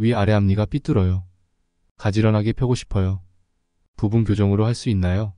위아래 앞니가 삐뚤어요. 가지런하게 펴고 싶어요. 부분 교정으로 할 수 있나요?